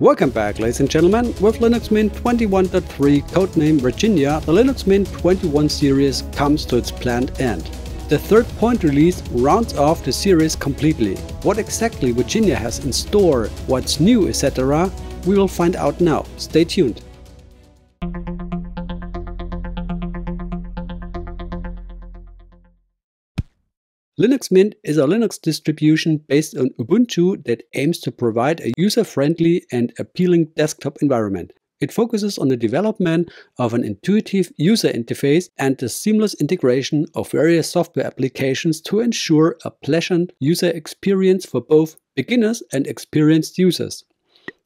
Welcome back ladies and gentlemen, with Linux Mint 21.3 codename Virginia, the Linux Mint 21 series comes to its planned end. The third point release rounds off the series completely. What exactly Virginia has in store, what's new etc. we will find out now. Stay tuned. Linux Mint is a Linux distribution based on Ubuntu that aims to provide a user-friendly and appealing desktop environment. It focuses on the development of an intuitive user interface and the seamless integration of various software applications to ensure a pleasant user experience for both beginners and experienced users.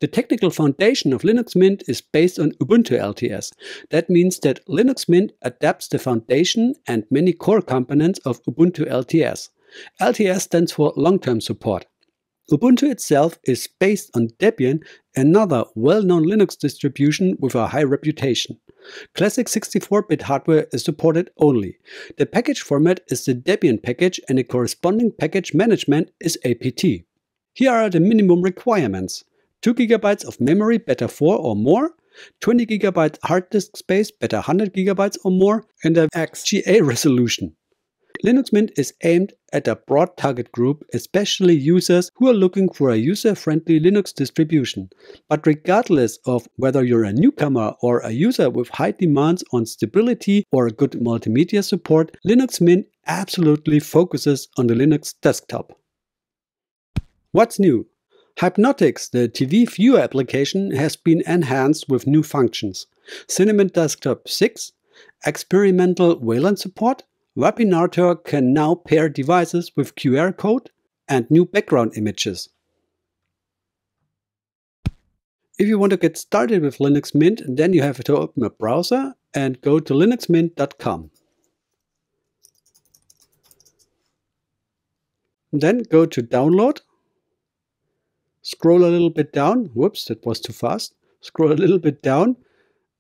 The technical foundation of Linux Mint is based on Ubuntu LTS. That means that Linux Mint adapts the foundation and many core components of Ubuntu LTS. LTS stands for long-term support. Ubuntu itself is based on Debian, another well-known Linux distribution with a high reputation. Classic 64-bit hardware is supported only. The package format is the Debian package and the corresponding package management is APT. Here are the minimum requirements. 2 GB of memory, better 4 or more, 20 GB hard disk space, better 100 GB or more, and a XGA resolution. Linux Mint is aimed at a broad target group, especially users who are looking for a user-friendly Linux distribution. But regardless of whether you're a newcomer or a user with high demands on stability or good multimedia support, Linux Mint absolutely focuses on the Linux desktop. What's new? Hypnotix, the TV viewer application, has been enhanced with new functions. Cinnamon Desktop 6, experimental VLAN support, Warpinator can now pair devices with QR code and new background images. If you want to get started with Linux Mint, then you have to open a browser and go to linuxmint.com. Then go to download Scroll a little bit down. Whoops, that was too fast. Scroll a little bit down.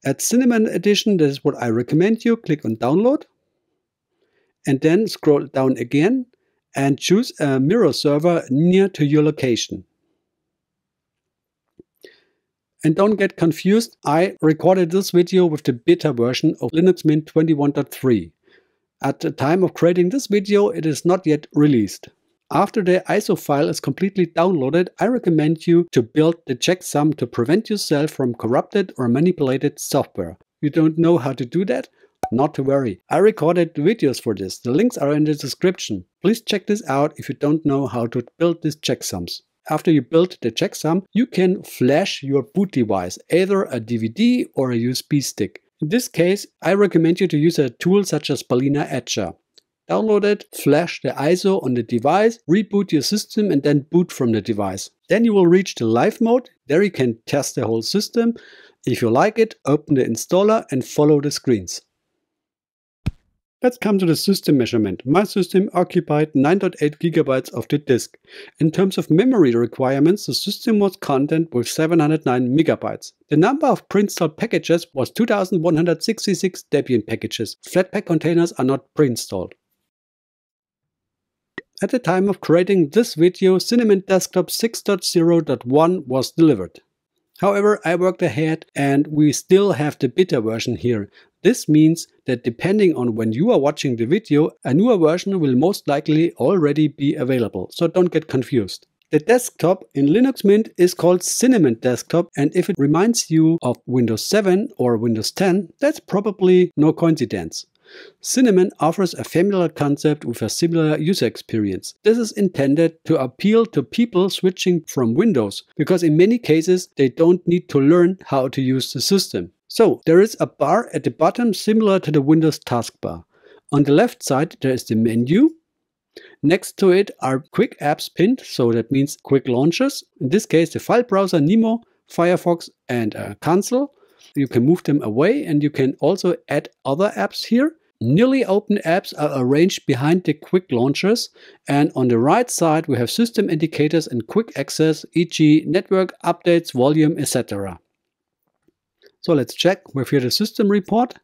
At Cinnamon Edition, that is what I recommend you. Click on download. And then scroll down again and choose a mirror server near to your location. And don't get confused, I recorded this video with the beta version of Linux Mint 21.3. At the time of creating this video, it is not yet released. After the ISO file is completely downloaded, I recommend you to build the checksum to prevent yourself from corrupted or manipulated software. You don't know how to do that? Not to worry, I recorded videos for this, the links are in the description. Please check this out if you don't know how to build these checksums. After you build the checksum, you can flash your boot device, either a DVD or a USB stick. In this case, I recommend you to use a tool such as Balena Etcher. Download it, flash the ISO on the device, reboot your system and then boot from the device. Then you will reach the live mode. There you can test the whole system. If you like it, open the installer and follow the screens. Let's come to the system measurement. My system occupied 9.8 GB of the disk. In terms of memory requirements, the system was content with 709 MB. The number of pre-installed packages was 2166 Debian packages. Flatpak containers are not pre-installed. At the time of creating this video, Cinnamon Desktop 6.0.1 was delivered. However, I worked ahead and we still have the beta version here. This means that depending on when you are watching the video, a newer version will most likely already be available, so don't get confused. The desktop in Linux Mint is called Cinnamon Desktop and if it reminds you of Windows 7 or Windows 10, that's probably no coincidence. Cinnamon offers a familiar concept with a similar user experience. This is intended to appeal to people switching from Windows, because in many cases they don't need to learn how to use the system. So there is a bar at the bottom similar to the Windows taskbar. On the left side there is the menu. Next to it are quick apps pinned, so that means quick launches. In this case the file browser Nemo, Firefox and a Console. You can move them away and you can also add other apps here. Nearly open apps are arranged behind the quick launchers and on the right side we have system indicators and quick access e.g. network updates, volume, etc. So let's check with here the system report.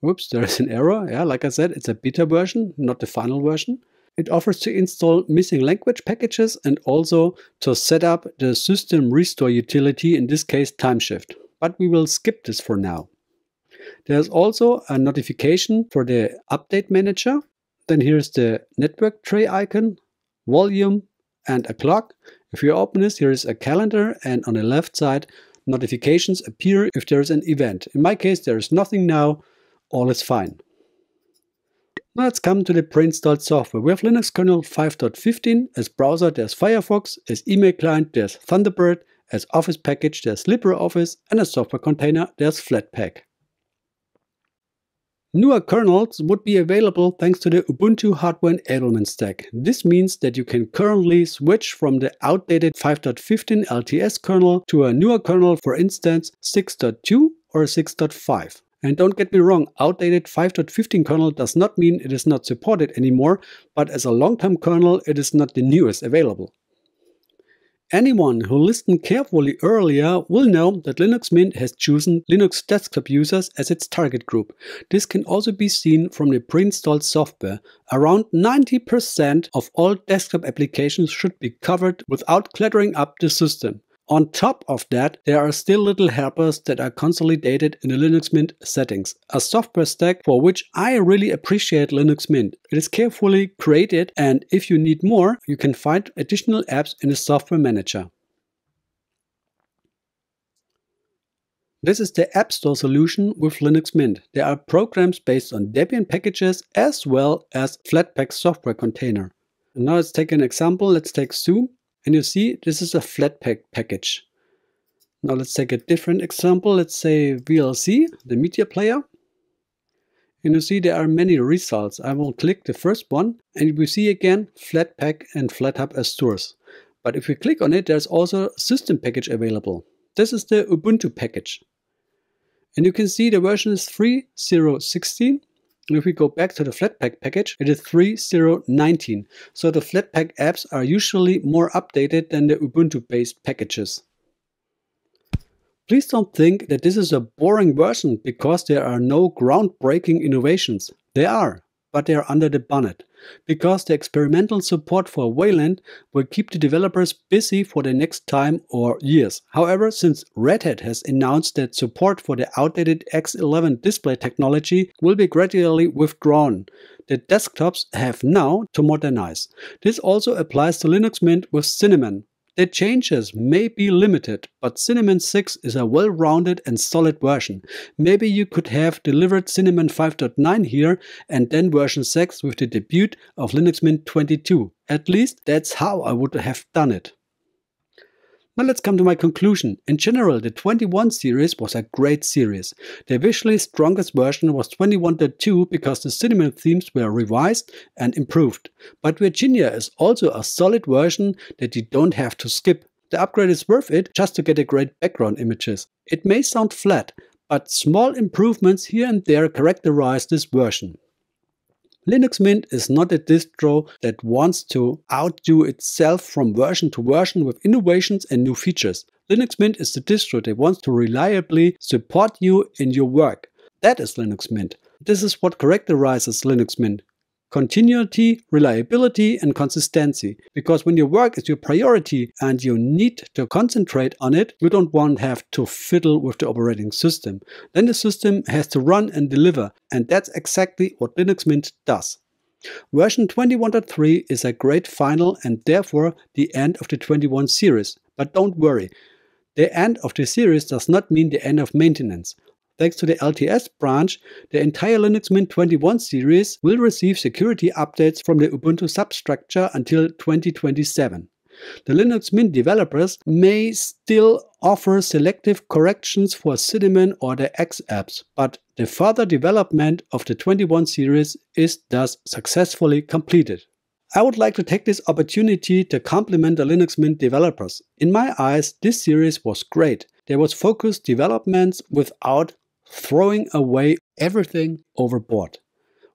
Whoops, there is an error. Yeah, like I said, it's a beta version, not the final version. It offers to install missing language packages and also to set up the system restore utility, in this case timeshift. But we will skip this for now. There's also a notification for the update manager. Then here's the network tray icon, volume, and a clock. If you open this, here is a calendar, and on the left side, notifications appear if there is an event. In my case, there is nothing now, all is fine. Let's come to the pre-installed software. We have Linux kernel 5.15. As browser, there's Firefox. As email client, there's Thunderbird. As office package, there's LibreOffice. And as software container, there's Flatpak. Newer kernels would be available thanks to the Ubuntu hardware enablement stack. This means that you can currently switch from the outdated 5.15 LTS kernel to a newer kernel, for instance 6.2 or 6.5. And don't get me wrong, outdated 5.15 kernel does not mean it is not supported anymore, but as a long-term kernel it is not the newest available. Anyone who listened carefully earlier will know that Linux Mint has chosen Linux desktop users as its target group. This can also be seen from the pre-installed software. Around 90% of all desktop applications should be covered without cluttering up the system. On top of that, there are still little helpers that are consolidated in the Linux Mint settings, a software stack for which I really appreciate Linux Mint. It is carefully created and if you need more, you can find additional apps in the software manager. This is the App Store solution with Linux Mint. There are programs based on Debian packages as well as Flatpak software container. And now let's take an example. Let's take Zoom. And you see, this is a Flatpak package. Now let's take a different example. Let's say VLC, the media player. And you see there are many results. I will click the first one and we see again Flatpak and FlatHub as source. But if we click on it, there's also a system package available. This is the Ubuntu package. And you can see the version is 3.0.16 and if we go back to the Flatpak package, it is 3.0.19. So the Flatpak apps are usually more updated than the Ubuntu-based packages. Please don't think that this is a boring version because there are no groundbreaking innovations. There are but they are under the bonnet, because the experimental support for Wayland will keep the developers busy for the next time or years. However, since Red Hat has announced that support for the outdated X11 display technology will be gradually withdrawn, the desktops have now to modernize. This also applies to Linux Mint with Cinnamon, the changes may be limited, but Cinnamon 6 is a well-rounded and solid version. Maybe you could have delivered Cinnamon 5.9 here and then version 6 with the debut of Linux Mint 22. At least that's how I would have done it. Now let's come to my conclusion. In general, the 21 series was a great series. The visually strongest version was 21.2 because the Cinnamon themes were revised and improved. But Virginia is also a solid version that you don't have to skip. The upgrade is worth it just to get a great background images. It may sound flat, but small improvements here and there characterize this version. Linux Mint is not a distro that wants to outdo itself from version to version with innovations and new features. Linux Mint is the distro that wants to reliably support you in your work. That is Linux Mint. This is what characterizes Linux Mint continuity, reliability, and consistency. Because when your work is your priority and you need to concentrate on it, you don't want to have to fiddle with the operating system. Then the system has to run and deliver, and that's exactly what Linux Mint does. Version 21.3 is a great final and therefore the end of the 21 series. But don't worry, the end of the series does not mean the end of maintenance. Thanks to the LTS branch, the entire Linux Mint 21 series will receive security updates from the Ubuntu substructure until 2027. The Linux Mint developers may still offer selective corrections for Cinnamon or the X apps, but the further development of the 21 series is thus successfully completed. I would like to take this opportunity to compliment the Linux Mint developers. In my eyes, this series was great. There was focused development without throwing away everything overboard.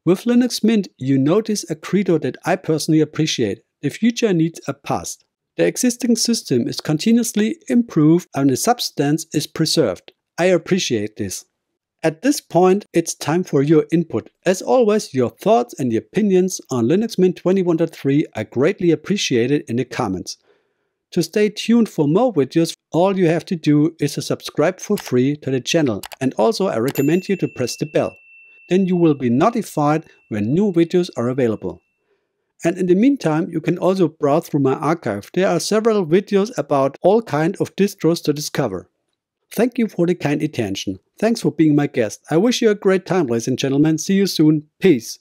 With Linux Mint, you notice a credo that I personally appreciate. The future needs a past. The existing system is continuously improved and the substance is preserved. I appreciate this. At this point, it's time for your input. As always, your thoughts and opinions on Linux Mint 21.3 are greatly appreciated in the comments. To stay tuned for more videos, all you have to do is to subscribe for free to the channel. And also I recommend you to press the bell. Then you will be notified when new videos are available. And in the meantime, you can also browse through my archive. There are several videos about all kind of distros to discover. Thank you for the kind attention. Thanks for being my guest. I wish you a great time, ladies and gentlemen. See you soon. Peace.